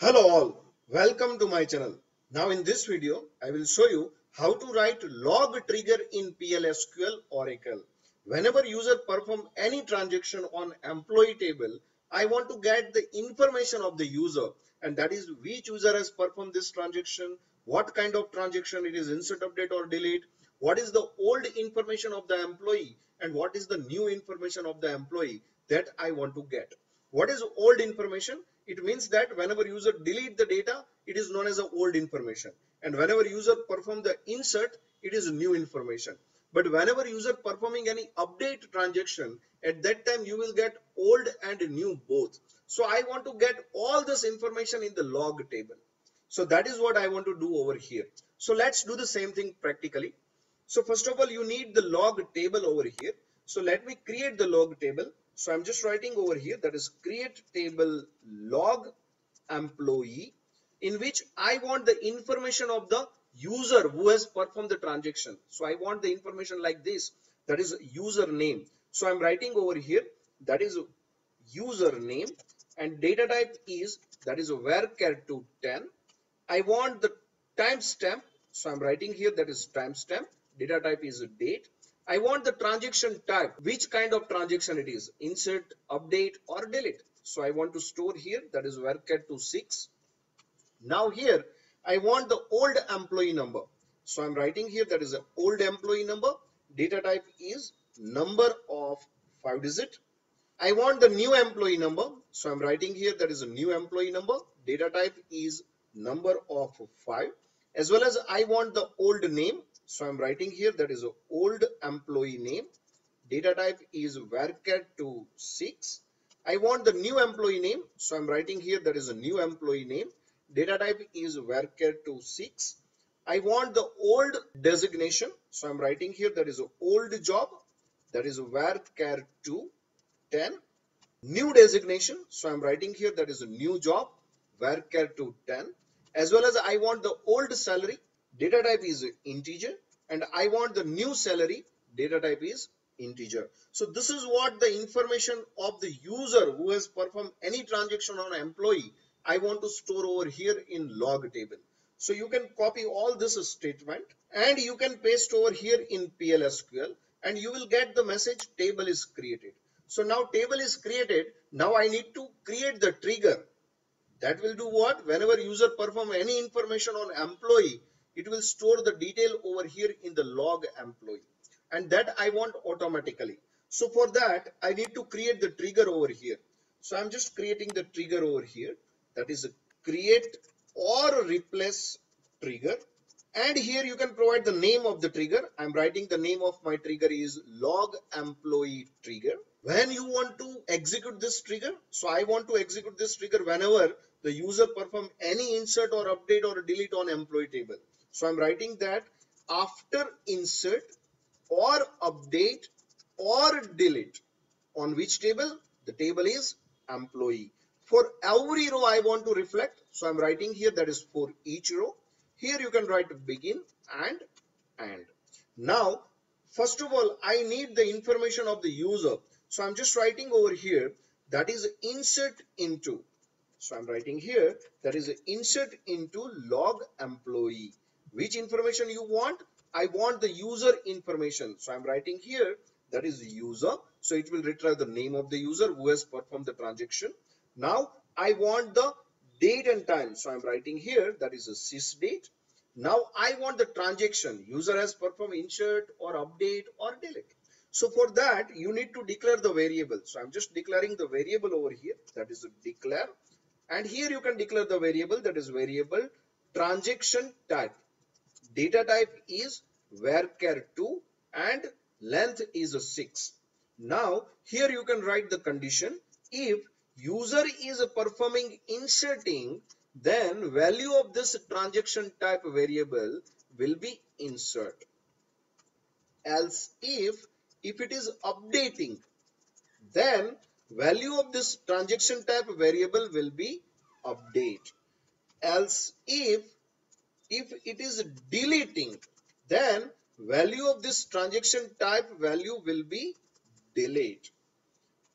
Hello all, welcome to my channel. Now in this video, I will show you how to write log trigger in PLSQL Oracle. Whenever user perform any transaction on employee table, I want to get the information of the user and that is which user has performed this transaction, what kind of transaction it is insert update or delete, what is the old information of the employee and what is the new information of the employee that I want to get. What is old information? It means that whenever user delete the data, it is known as old information. And whenever user perform the insert, it is new information. But whenever user performing any update transaction, at that time you will get old and new both. So I want to get all this information in the log table. So that is what I want to do over here. So let's do the same thing practically. So first of all, you need the log table over here. So let me create the log table. So I'm just writing over here that is create table log employee in which I want the information of the user who has performed the transaction. So I want the information like this that is username. So I'm writing over here that is username and data type is that is varchar2 10. I want the timestamp. So I'm writing here that is timestamp. Data type is date I want the transaction type, which kind of transaction it is, insert, update or delete. So I want to store here, that is varchar2 6. Now here, I want the old employee number. So I'm writing here that is an old employee number. Data type is number of 5 digit. I want the new employee number. So I'm writing here that is a new employee number. Data type is number of 5. As well as I want the old name. So I'm writing here that is old employee name. Data type is varchar2 6. I want the new employee name. So I'm writing here that is a new employee name. Data type is varchar2 6. I want the old designation. So I'm writing here that is old job. That is varchar2 10. New designation. So I'm writing here that is a new job. varchar2 10. As well as I want the old salary data type is integer and I want the new salary data type is integer. So this is what the information of the user who has performed any transaction on employee I want to store over here in log table. So you can copy all this statement and you can paste over here in PLSQL and you will get the message table is created. So now table is created. Now I need to create the trigger. That will do what? Whenever user perform any information on employee, it will store the detail over here in the log employee and that I want automatically. So for that, I need to create the trigger over here. So I'm just creating the trigger over here. That is create or replace trigger. And here you can provide the name of the trigger. I'm writing the name of my trigger is log employee trigger. When you want to execute this trigger, so I want to execute this trigger whenever the user perform any insert or update or delete on employee table. So I'm writing that after insert or update or delete on which table? The table is employee. For every row I want to reflect. So I'm writing here that is for each row. Here you can write begin and and. Now, first of all, I need the information of the user. So I'm just writing over here that is insert into. So I'm writing here that is insert into log employee. Which information you want? I want the user information. So i'm writing here that is user. So it will retrieve the name of the user who has performed the transaction. Now i want the date and time. So i'm writing here that is a sys date. Now i want the transaction. User has performed insert or update or delete. So for that you need to declare the variable. So i'm just declaring the variable over here. That is declare and here you can declare the variable that is variable transaction type. Data type is varchar2 and length is 6 now here you can write the condition. If user is performing inserting then value of this transaction type variable will be insert. Else if if it is updating then value of this transaction type variable will be update else if if it is deleting then value of this transaction type value will be delete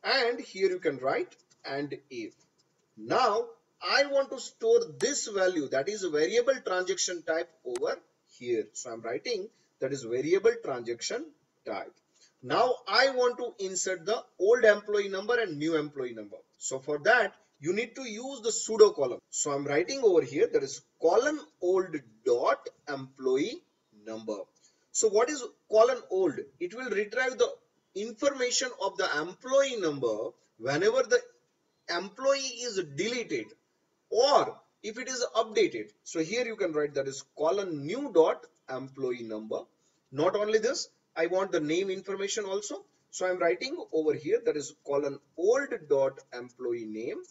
and here you can write and if now I want to store this value that is variable transaction type over here. So I'm writing that is variable transaction type. Now I want to insert the old employee number and new employee number. So for that you need to use the pseudo column. So I'm writing over here that is colon old dot employee number. So what is colon old? It will retrieve the information of the employee number whenever the employee is deleted or if it is updated. So here you can write that is colon new dot employee number. Not only this, I want the name information also. So I'm writing over here that is colon old dot employee name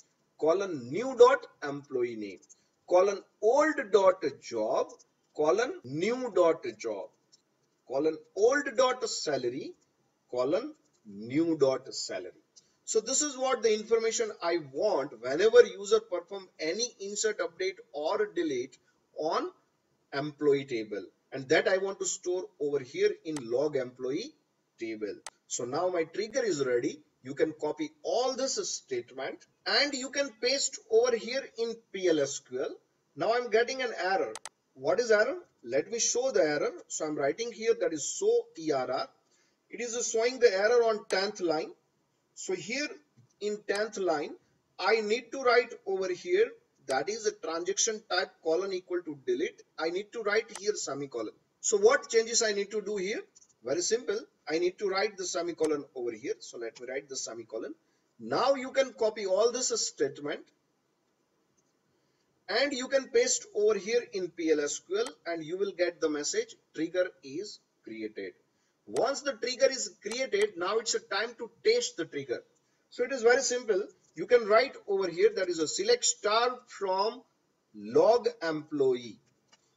colon new dot employee name colon old dot job colon new dot job colon old dot salary colon new dot salary. So this is what the information I want whenever user perform any insert update or delete on employee table and that I want to store over here in log employee table. So now my trigger is ready. You can copy all this statement and you can paste over here in PLSQL. Now I'm getting an error. What is error? Let me show the error. So I'm writing here that is so error. It is showing the error on 10th line. So here in 10th line, I need to write over here that is a transaction type colon equal to delete. I need to write here semicolon. So what changes I need to do here? Very simple. I need to write the semicolon over here. So let me write the semicolon. Now you can copy all this statement and you can paste over here in PLSQL and you will get the message trigger is created. Once the trigger is created, now it's a time to test the trigger. So it is very simple. You can write over here that is a select star from log employee.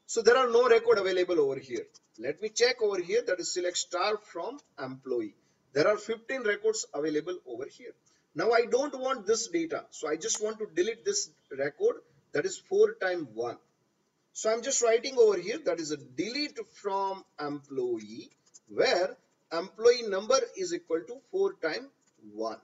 So there are no record available over here. Let me check over here that is select star from employee. There are 15 records available over here. Now I don't want this data. So I just want to delete this record that is 4 times 1. So I'm just writing over here that is a delete from employee where employee number is equal to 4 times 1.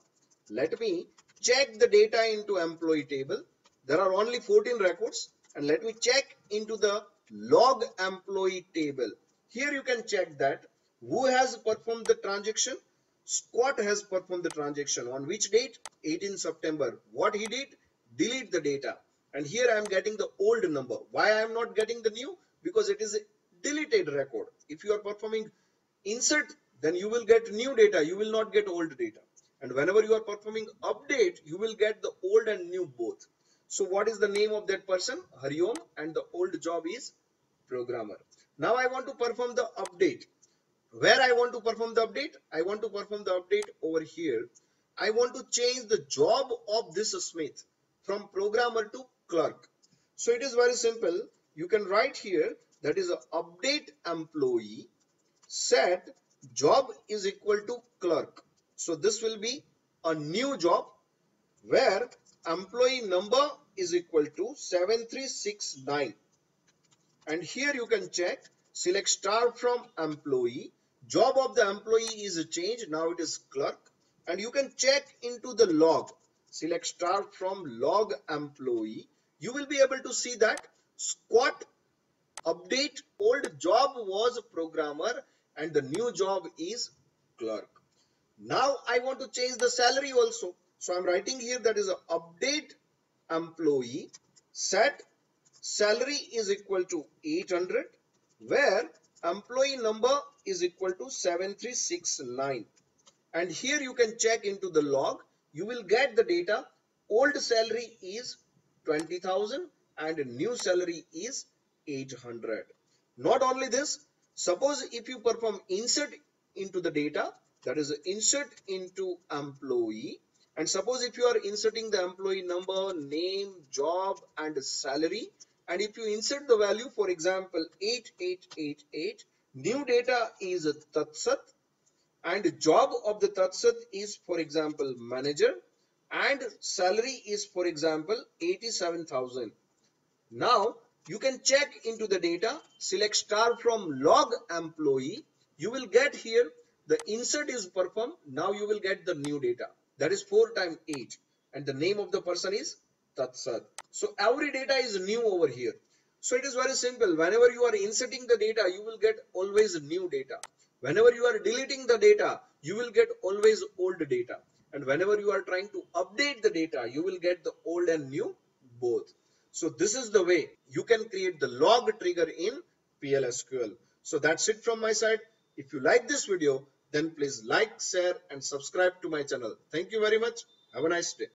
Let me check the data into employee table. There are only 14 records and let me check into the log employee table. Here you can check that who has performed the transaction. Scott has performed the transaction on which date? 18 September. What he did? Delete the data. And here I am getting the old number. Why I am not getting the new? Because it is a deleted record. If you are performing insert then you will get new data you will not get old data and whenever you are performing update you will get the old and new both. So what is the name of that person? Hariom and the old job is programmer. Now I want to perform the update. Where I want to perform the update? I want to perform the update over here. I want to change the job of this Smith from programmer to clerk. So it is very simple. You can write here that is a update employee set job is equal to clerk. So this will be a new job where employee number is equal to 7369 and here you can check select star from employee job of the employee is changed now it is clerk. And you can check into the log select star from log employee. You will be able to see that Scott update old job was programmer and the new job is clerk. Now I want to change the salary also. So I'm writing here that is a update employee. Set salary is equal to 800 where employee number is equal to 7369 and here you can check into the log. You will get the data. Old salary is 20,000 and new salary is 800 not only this Suppose if you perform insert into the data, that is insert into employee, and suppose if you are inserting the employee number, name, job, and salary, and if you insert the value, for example, 8888, new data is a Tatsat, and job of the Tatsat is, for example, manager, and salary is, for example, 87,000. Now, you can check into the data, select star from log employee. You will get here the insert is performed. Now you will get the new data. That is 4 times 8 and the name of the person is Tatsat. So every data is new over here. So it is very simple. Whenever you are inserting the data, you will get always new data. Whenever you are deleting the data, you will get always old data. And whenever you are trying to update the data, you will get the old and new both. So this is the way you can create the log trigger in PLSQL. So that's it from my side. If you like this video, then please like, share and subscribe to my channel. Thank you very much. Have a nice day.